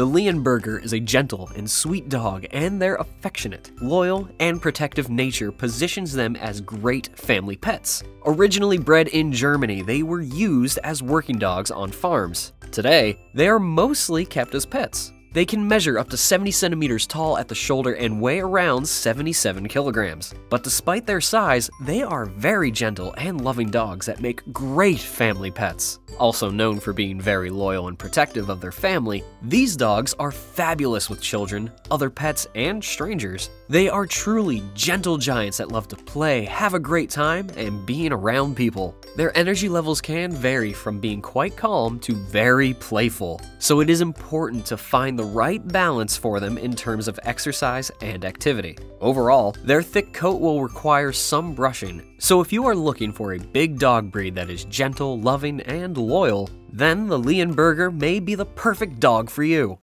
The Leonberger is a gentle and sweet dog, and their affectionate, loyal, and protective nature positions them as great family pets. Originally bred in Germany, they were used as working dogs on farms. Today, they are mostly kept as pets. They can measure up to 70 centimeters tall at the shoulder and weigh around 77 kilograms. But despite their size, they are very gentle and loving dogs that make great family pets. Also known for being very loyal and protective of their family, these dogs are fabulous with children, other pets, and strangers. They are truly gentle giants that love to play, have a great time, and being around people. Their energy levels can vary from being quite calm to very playful, so it is important to find the right balance for them in terms of exercise and activity. Overall, their thick coat will require some brushing, so if you are looking for a big dog breed that is gentle, loving, and loyal, then the Leonberger may be the perfect dog for you.